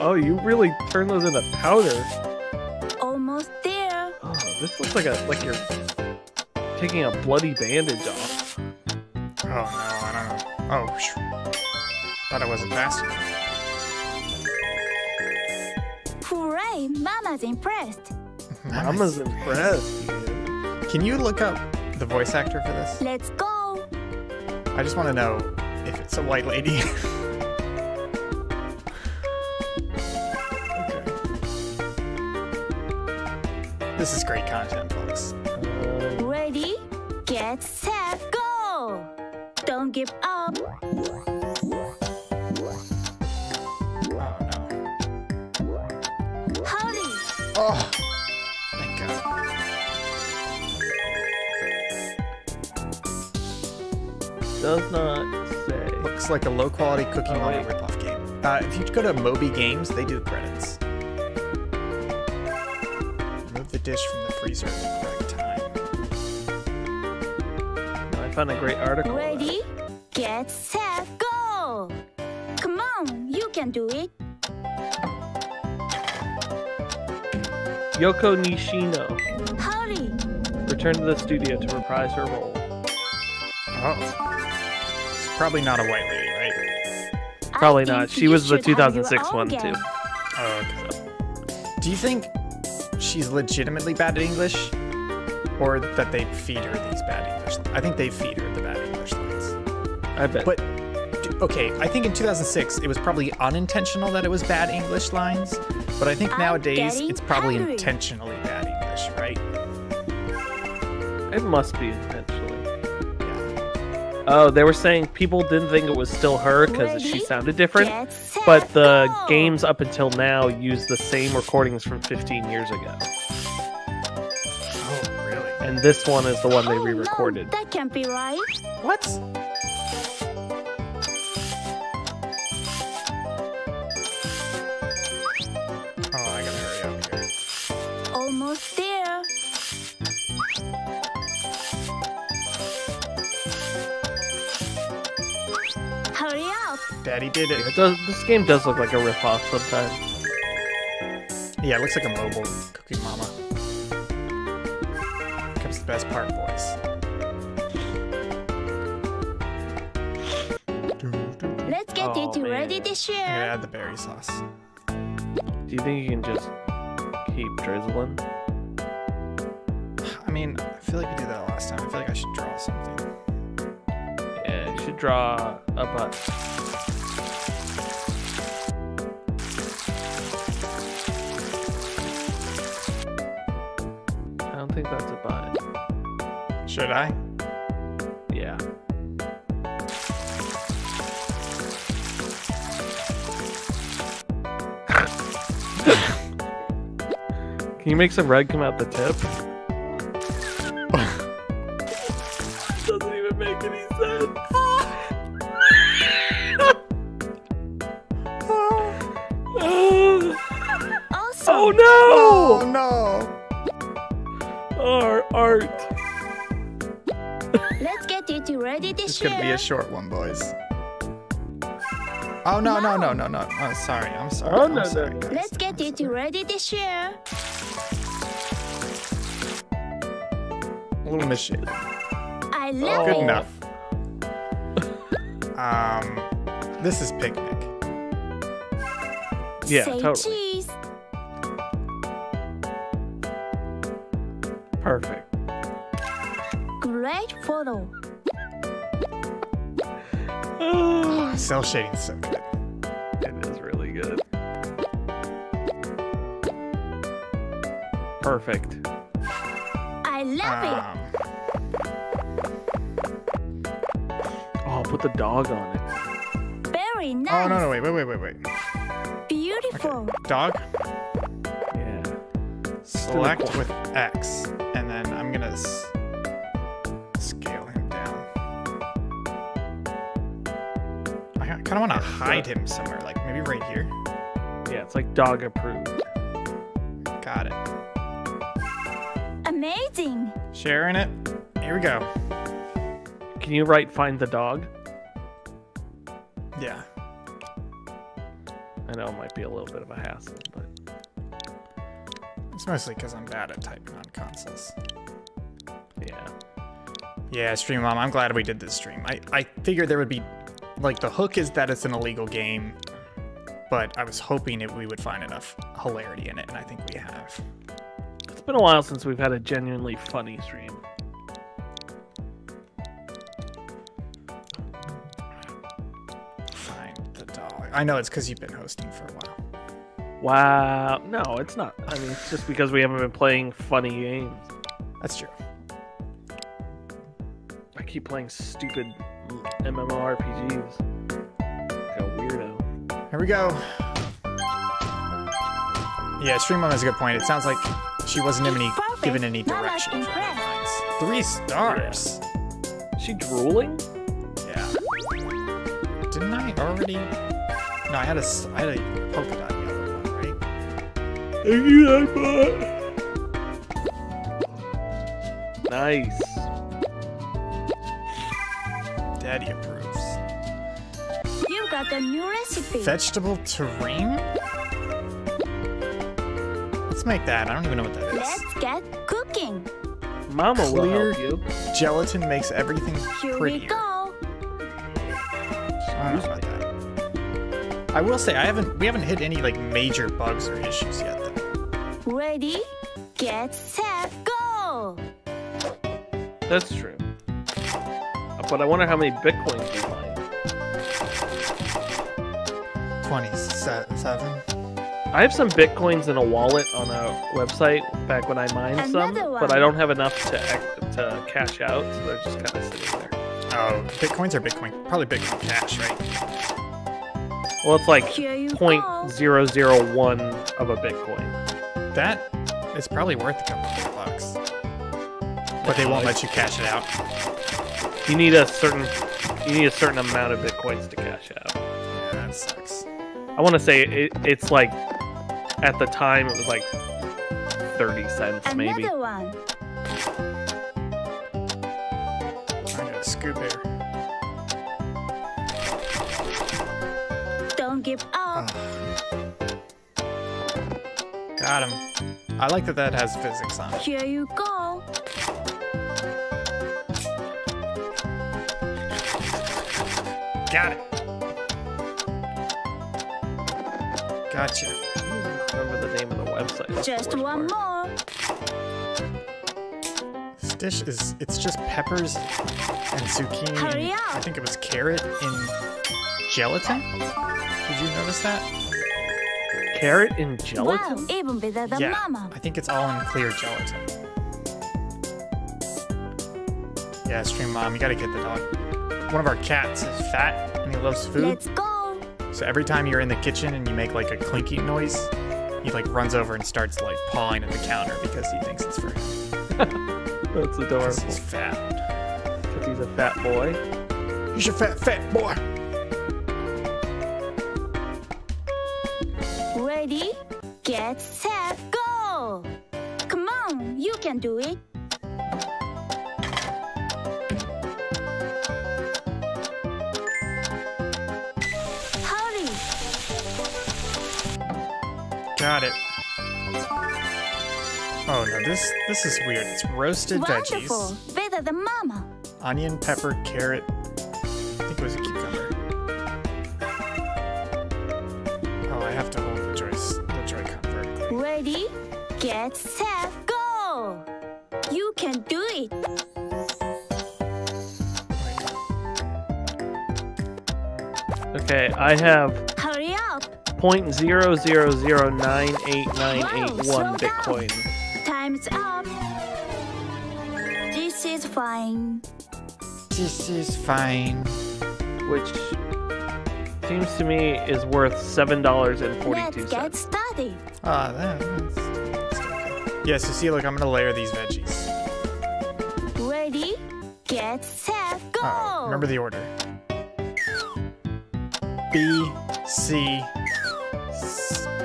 Oh, you really turn those into powder. Almost there. Oh, this looks like a like you're taking a bloody bandage off. Oh no, I don't know. Oh, phew. thought I wasn't fast enough. Hooray, Mama's impressed. Mama's impressed. dude. Can you look up the voice actor for this? Let's go. I just want to know if it's a white lady. okay. This is great content, folks. Ready, Let's set go! Don't give up! Hurry! Oh! Thank God. Does not say. Looks like a low-quality cooking oh, ripoff game. Uh, if you go to MobyGames, they do credits. Remove the dish from the freezer. Found a great article. Ready, get set, go! Come on, you can do it. Yoko Nishino Hurry! returned to the studio to reprise her role. Oh. It's probably not a white lady, right? Probably think not. She was the should have your 2006 one game. too. Oh, okay. Do you think she's legitimately bad at English? Or that they feed her these bad English lines? I think they feed her the bad English lines. I bet. But, okay, I think in 2006 it was probably unintentional that it was bad English lines. But I think I'm nowadays it's probably hungry. intentionally bad English, right? it must be intentionally. Yeah. Oh, they were saying people didn't think it was still her because she sounded different. Set, But the go! games up until now use the same recordings from 15 years ago. And this one is the one they Oh, re no, recorded. that can't be right. What? Oh, I gotta hurry up here. Almost there. Hurry up. Daddy did It it. does, this game does look like a ripoff sometimes. Yeah, it looks like a mobile Cookie Mama. Comes the best part, boys. Let's get Oh, it ready man. this I'm gonna year. add the berry sauce. Do you think you can just keep drizzling? I mean, I feel like we did that last time. I feel like I should draw something. Yeah, you should draw a butt. Should I? Yeah. Can you make some red come out the tip? A short one, boys. Oh no no no no no! Oh, sorry. I'm sorry. Oh, I'm no, no, sorry, no. guys. Let's get I'm it sorry. ready this year. A little misshapen. I love it. Good Oh. enough. Um, this is picnic. Yeah, Say totally. cheese. Shading's so good. it is really good. Perfect. I love Um, Oh, put the dog on it. it. Very nice. oh no no wait wait wait wait wait. Beautiful. Dog. Yeah. Select with X, hide him somewhere, like maybe right here. Yeah, it's like dog approved. Got it. Amazing. Sharing it. Here we go. Can you write find the dog? Yeah. I know it might be a little bit of a hassle, but It's mostly because I'm bad at typing on consoles. yeah. Yeah, Stream Mom, I'm glad we did this stream. I, I figured there would be, like, the hook is that it's an illegal game, but I was hoping that we would find enough hilarity in it, and I think we have. It's been a while since we've had a genuinely funny stream. Find the dog. I know it's because you've been hosting for a while. Wow. No, it's not. I mean, it's just because we haven't been playing funny games. That's true. I keep playing stupid MMORPGs. Like a weirdo. Here we go. Yeah, Stream Mom has a good point. It sounds like she wasn't even any, given any direction for her impressed. lines. Three stars. Is she drooling? Yeah. Didn't I already? No, I had a, I had a polka dot yellow one, right? Thank you, Nightbot. Nice. Daddy approves. You got a new recipe. Vegetable terrine? Let's make that. I don't even know what that is. Let's get cooking. Mama will help you. Gelatin makes everything Here we prettier. go. I don't know about that. I will say I haven't we haven't hit any like major bugs or issues yet though. Ready, get set, go. That's true. But I wonder how many bitcoins you find. Twenty-seven. I have some bitcoins in a wallet on a website back when I mined some, Another but I don't have enough to to cash out, so they're just kind of sitting there. Oh, bitcoins are Bitcoin. Probably Bitcoin Cash, right? Well, it's like Here you point go. zero zero one of a bitcoin. That is probably worth a couple of bucks. But they won't let you cash it out. You need a certain you need a certain amount of bitcoins to cash out. Yeah, that sucks. I want to say it, it's like at the time it was like thirty cents maybe. Another one. I'm gonna scoop here. Don't give up. Got him. I like that that has physics on it. Here you go. Got it. Gotcha. Remember the name of the website. the Just one part. more. This dish is, it's just peppers and zucchini. Hurry and up. I think it was carrot in gelatin. Did you notice that? Carrot in Wow, gelatin. even better than yeah. mama. I think it's all in clear gelatin. Yeah, stream mom, you gotta get the dog. One of our cats is fat and he loves food. Let's go. So every time you're in the kitchen and you make like a clinking noise, he like runs over and starts like pawing at the counter because he thinks it's for him. That's 'cause adorable. he's fat. Because he's a fat boy. He's a fat, fat boy. Ready, get set, go. Come on, you can do it. Got it. Oh no, this this is weird. It's roasted Wonderful. veggies, Better than mama. onion, pepper, carrot. I think it was a cucumber. Oh, I have to hold the joyce the Joy-Con vertically. Ready, get set, go. You can do it. Okay, I have Hurry up. point zero zero zero nine eight nine eight Whoa, down. bitcoin. Time's up. This is fine. This is fine. which seems to me is worth seven dollars and Let's forty-two get cents. started. Ah, that, that's, that's okay. Yeah, so see, look, I'm gonna layer these veggies. Ready, get set, go. Uh-oh, remember the order. B, C, S-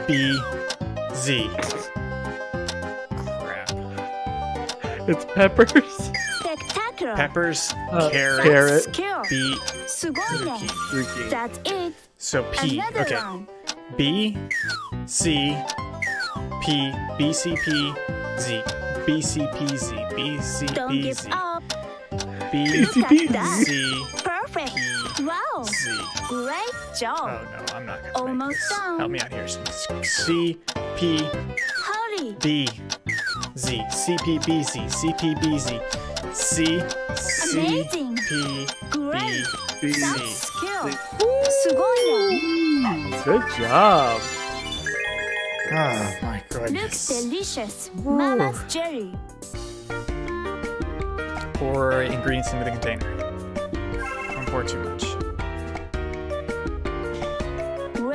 B Z. Crap. It's peppers. Peppers, uh, carrot, carrot, B, zuki, zuki. That's it. So P, Another okay. One. B, C, P, B, C, P, Z, B, C, P, Z, B, C, Don't give Up. B, C, P, Z. Perfect. P, wow. Z. Great job. Oh, no, I'm not going to Almost done. Help me out here. C, P, Hurry. B, Z. C, P, B, Z. C, P, B, Z. C, C, Amazing. P, Great. That's skill. Good job. Oh, my goodness. Looks delicious. Ooh. Mama's jelly. Pour ingredients into the container. Don't pour too much.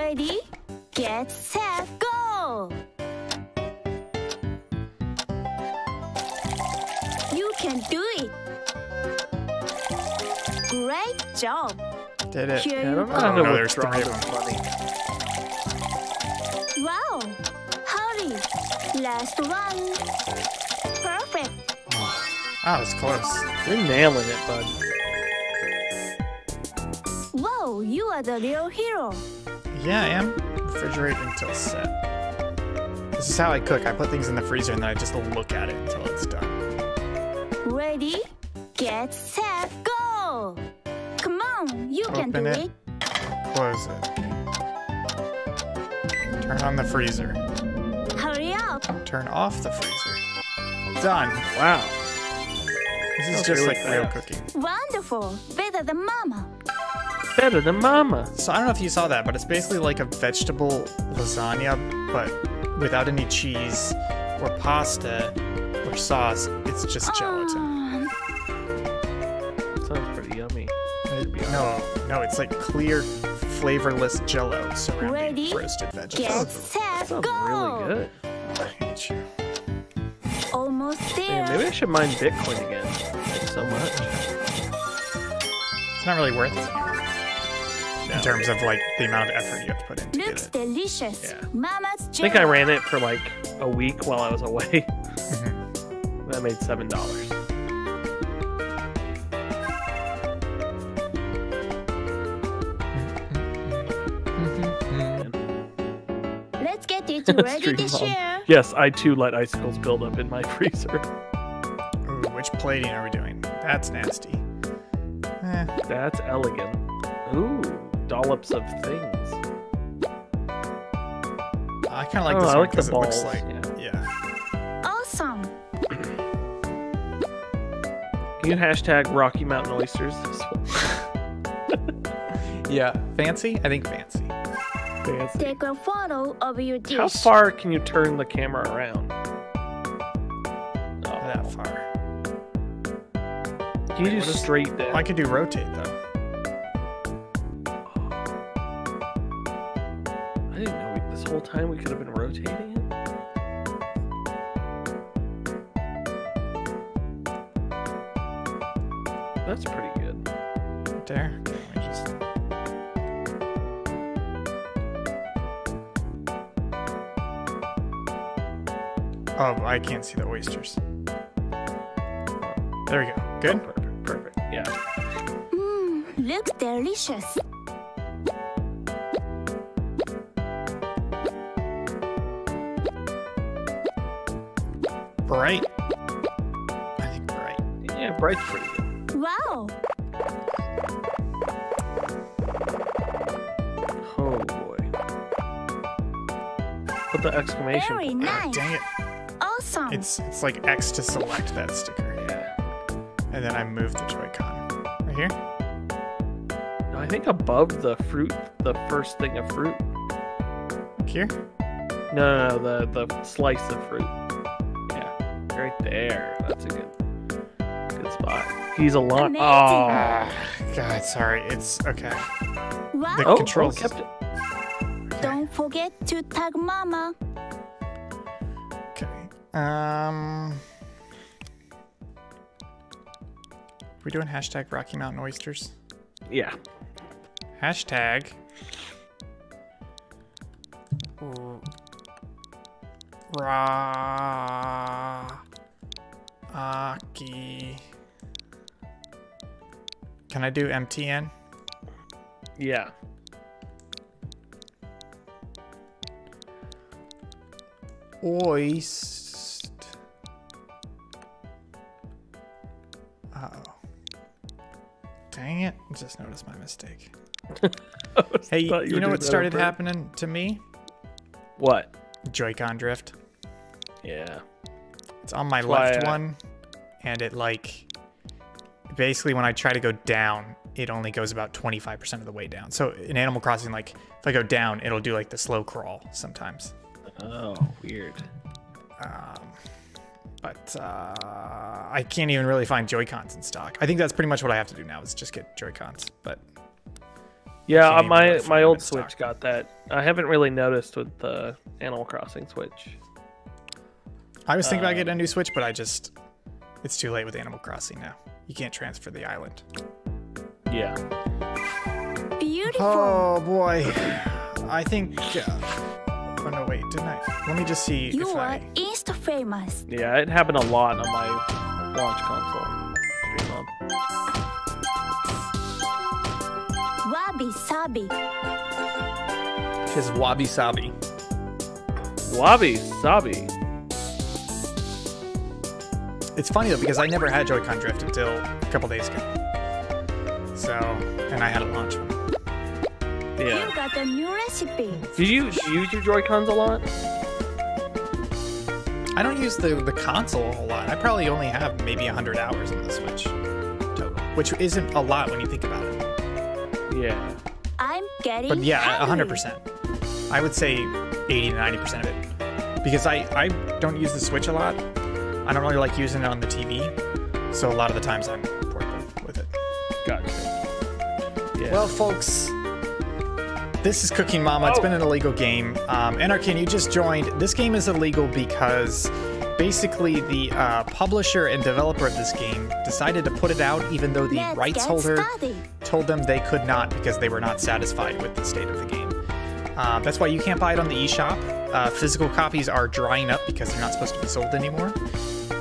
Ready, get set, go. You can do it. Great job. Did it. Here I you don't know go. how to there's three of them. Wow. Hurry. Last one. Perfect. Ah, it's close. You're nailing it, bud. Whoa, you are the real hero. Yeah, I am. Refrigerate until set. This is how I cook. I put things in the freezer and then I just look at it until it's done. Ready, get set, go! Come on, you can do it. it. Close it. Turn on the freezer. Hurry up. Turn off the freezer. Done. Wow. This is just really like real cooking. Wonderful. Better than mama. Better than mama. So I don't know if you saw that, but it's basically like a vegetable lasagna, but without any cheese or pasta or sauce. It's just gelatin. Sounds pretty yummy. No, no, it's like clear, flavorless jello surrounding Ready? roasted get vegetables. set, Sounds go! really good. I hate you. Almost Man, there. maybe I should mine Bitcoin again. Thanks so much. It's not really worth it anymore. In terms of like the amount of effort you have to put into Looks it. delicious. Yeah. Mama's I think I ran it for like a week while I was away. Mm-hmm. I made seven dollars. Let's get it ready to Stream share. Yes, I too let icicles build up in my freezer. Ooh, which plating are we doing? That's nasty. Eh, That's elegant. Ooh, dollops of things. I kind of like Oh, this I one like the because it looks like yeah. yeah. Awesome. Can you hashtag Rocky Mountain Oysters? Yeah, fancy? I think fancy. Fancy. Take a photo of your dish. How far can you turn the camera around? Oh, That far. can you do what is- straight down? I could do rotate though. Whole time we could have been rotating it. That's pretty good. There. Okay, let me just. Oh, I can't see the oysters. There we go. Good. Oh, perfect. Perfect. Yeah. Mmm, looks delicious. Bright. I think bright. Yeah, bright's pretty good. Wow. Oh boy. Put the exclamation. Very point. Nice. dang it. Awesome. It's it's like X to select that sticker. Yeah. And then I move the Joy-Con. Right here? No, I think above the fruit, the first thing of fruit. Here? No, no, no, the the slice of fruit. Yeah, right there. That's a good, good spot. He's a lot. Oh, Ah, God, sorry. It's okay. wow. the oh, controls. oh, kept it. Don't forget to tag mama. Okay. Um. we doing hashtag Rocky Mountain Oysters? Yeah. Hashtag. r- Ra. Aki. Can I do MTN? Yeah. Oist. Uh oh. Dang it. Just noticed my mistake. Hey, Thought you, know what started purpose. happening to me? What? Joy-Con drift. Yeah. It's on my why left I- one, and it like basically when I try to go down, it only goes about 25% of the way down. So in Animal Crossing, like if I go down, it'll do like the slow crawl sometimes. Oh, weird. Um, but uh, I can't even really find Joy Cons in stock. I think that's pretty much what I have to do now is just get Joy Cons. But Yeah, uh, my my old in stock. Switch got that. I haven't really noticed with the Animal Crossing Switch. I was thinking about getting a Um, new Switch, but I just it's too late with Animal Crossing now. You can't transfer the island. Yeah. beautiful. Oh boy. I think. Uh, oh no, wait, didn't I? Let me just see you if are I. insta famous. Yeah, it happened a lot on my launch console. Stream up. Wabi sabi. His wabi sabi. Wabi Sabi. It's funny though because I never had Joy-Con drift until a couple days ago. So, and I had a launch one. Yeah. You got the new recipe. Did you use your Joy Cons a lot? I don't use the the console a whole lot. I probably only have maybe 100 hours on the Switch total, which isn't a lot when you think about it. Yeah. I'm getting But yeah, hungry. 100%. I would say 80 to 90% of it. Because I, I don't use the Switch a lot. I don't really like using it on the TV. So a lot of the times I'm portable with it. Gotcha. Yeah. Well, folks, this is Cooking Mama. It's been an illegal game. Um, Anarchan, you just joined. This game is illegal because basically the uh, publisher and developer of this game decided to put it out even though the Let's rights holder started. told them they could not because they were not satisfied with the state of the game. Uh, that's why you can't buy it on the eShop. Uh, physical copies are drying up because they're not supposed to be sold anymore.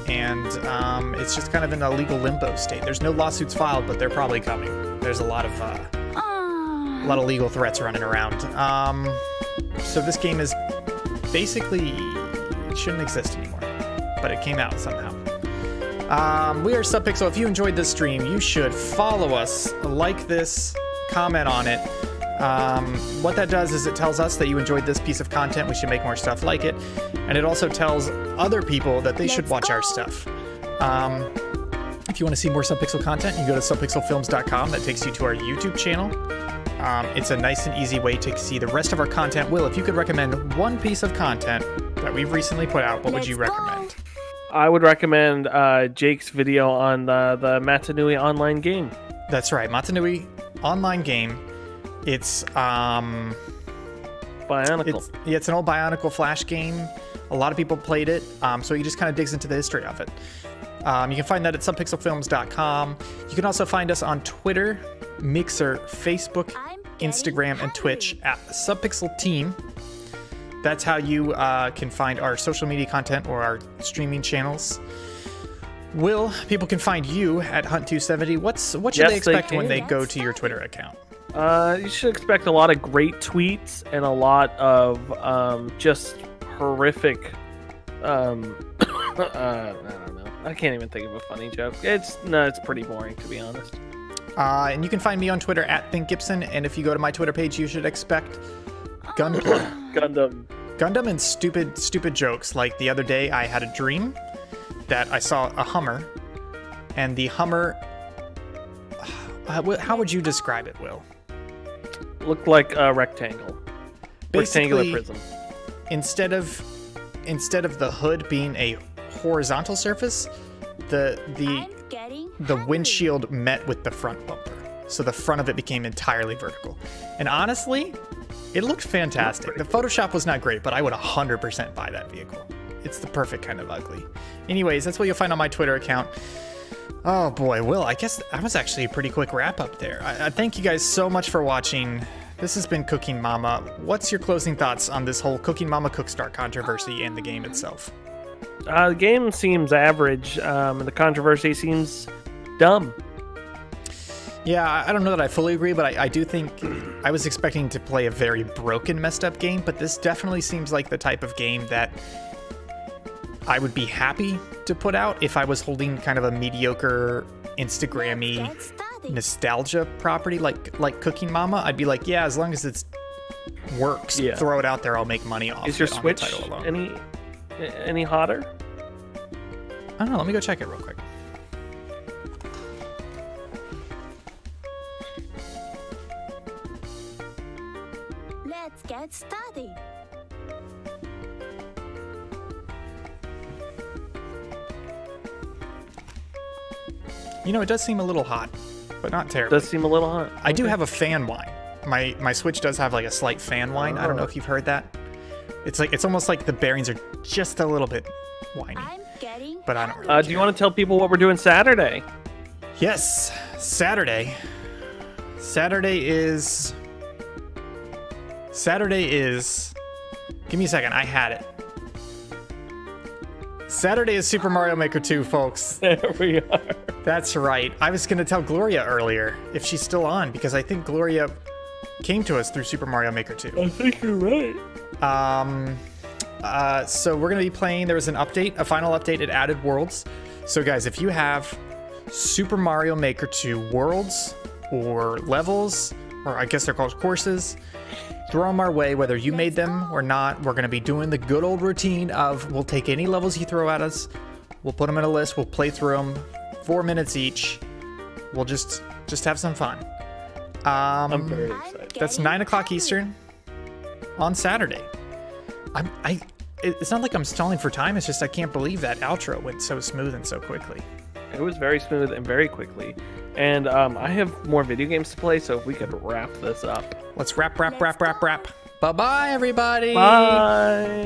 And um, it's just kind of in a legal limbo state. There's no lawsuits filed, but they're probably coming. There's a lot of uh, a lot of legal threats running around. Um, so this game is basically it shouldn't exist anymore, but it came out somehow. Um, we are Subpixel. If you enjoyed this stream, you should follow us, like this, comment on it. Um, what that does is it tells us that you enjoyed this piece of content. We should make more stuff like it, and it also tells other people that they should Let's watch our stuff. Um, if you want to see more Subpixel content, you go to subpixelfilms.com. That takes you to our YouTube channel. Um, it's a nice and easy way to see the rest of our content. Will, if you could recommend one piece of content that we've recently put out, what would Let's you go. recommend? I would recommend uh, Jake's video on the, the Mata Nui online game. That's right, Mata Nui online game. It's um, Bionicle. it's yeah, it's an old Bionicle Flash game. A lot of people played it, um, so he just kind of digs into the history of it. Um, you can find that at subpixelfilms.com. You can also find us on Twitter, Mixer, Facebook, I'm Instagram, and Twitch at Subpixel Team. That's how you uh, can find our social media content or our streaming channels. Will people can find you at Hunt270? What's what should Yes, they they expect when they go to your. Twitter account? Uh, you should expect a lot of great tweets and a lot of um, just horrific. Um, uh, I don't know. I can't even think of a funny joke. It's no, it's pretty boring to be honest. Uh, and you can find me on Twitter at Think Gibson. And if you go to my Twitter page, you should expect gunplay, Gundam. Gundam, and stupid, stupid jokes. Like the other day, I had a dream that I saw a Hummer, and the Hummer. Uh, how would you describe it, Will? Looked like a rectangle. Rectangular prism. instead of instead of the hood being a horizontal surface, the the the windshield met with the front bumper. So the front of it became entirely vertical. And honestly, it looked fantastic. The Photoshop was not great, but I would 100% buy that vehicle. It's the perfect kind of ugly. Anyways, that's what you'll find on my Twitter account. Oh boy, Will, I guess that was actually a pretty quick wrap up there. I, I thank you guys so much for watching. This has been Cooking Mama. What's your closing thoughts on this whole Cooking Mama Cookstar controversy and the game itself? Uh, the game seems average, um, and the controversy seems dumb. Yeah, I don't know that I fully agree, but I, I do think I was expecting to play a very broken, messed up game, but this definitely seems like the type of game that I would be happy to put out if I was holding kind of a mediocre, Instagrammy Let's get started. nostalgia property like like Cooking Mama. I'd be like, yeah, as long as it's works, Yeah. throw it out there. I'll make money off Is your it on Switch title alone. any any hotter? I don't know. Let me go check it real quick. Let's get started. You know, it does seem a little hot, but not terrible. Does seem a little hot. I do have a fan whine. My my Switch does have like a slight fan whine. I don't know if you've heard that. It's like it's almost like the bearings are just a little bit whiny. I'm getting But I don't really Uh, do you want to tell people what we're doing Saturday? Yes, Saturday. Saturday is Saturday is. Give me a second. I had it. Saturday is Super Mario Maker 2, folks. There we are. That's right. I was going to tell Gloria earlier if she's still on because I think Gloria came to us through Super Mario Maker 2. I think you're right. Um, uh, so we're going to be playing. There was an update, a final update. It added worlds. So, guys, if you have Super Mario Maker 2 worlds or levels, or I guess they're called courses, throw them our way, whether you made them or not. We're going to be doing the good old routine of we'll take any levels you throw at us, we'll put them in a list, we'll play through them, four minutes each. We'll just just have some fun. Um, I'm very excited. that's nine o'clock Eastern on Saturday. I'm I. It's not like I'm stalling for time. It's just I can't believe that outro went so smooth and so quickly. It was very smooth and very quickly. And um, I have more video games to play, so if we could wrap this up. Let's wrap, wrap, wrap, wrap, wrap. Bye bye, everybody. Bye.